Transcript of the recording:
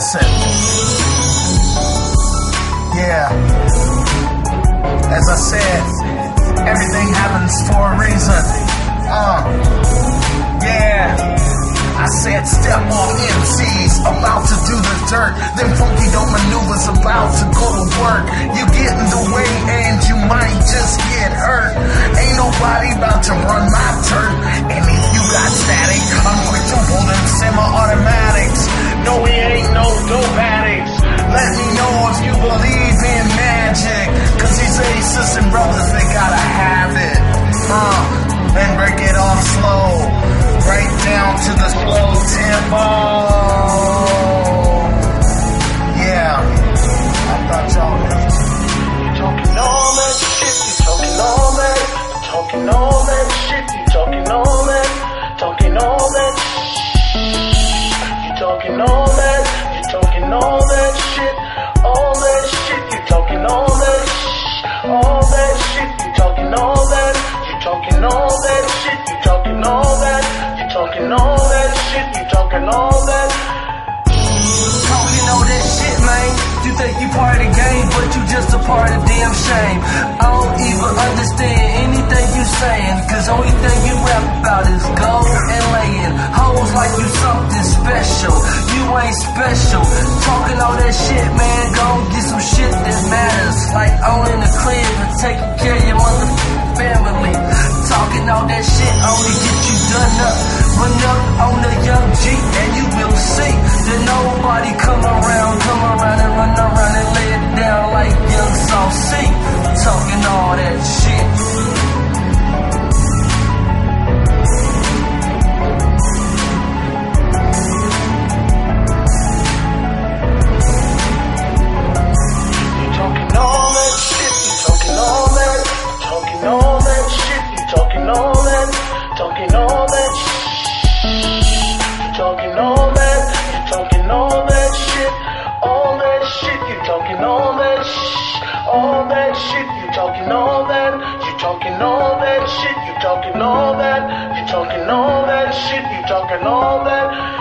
Listen. Yeah. As I said, everything happens for a reason. Uh. Aces and brothers, they gotta have it. Uh, and break it off slow. Right down to the slow tempo. Yeah. I thought y'all knew. Talking all that shit, you talking all that, talking all that shit, you talking all that, talking all that. You talking all that, all that shit, you talking all that, you talking all that shit, you talking all that, you talking all that shit, you talking all that. Talking all that shit, man. You think you part of the game, but you just a part of damn shame. I don't even understand anything you saying, cause only thing you rap about is gold and laying hoes like you something special. You ain't special. Talking all that shit, man, go get some only get you done up. Run up on the young G and you will see that nobody come around talking all that, you talking all that shit, you talking all that, you talking all that shit, you talking all that.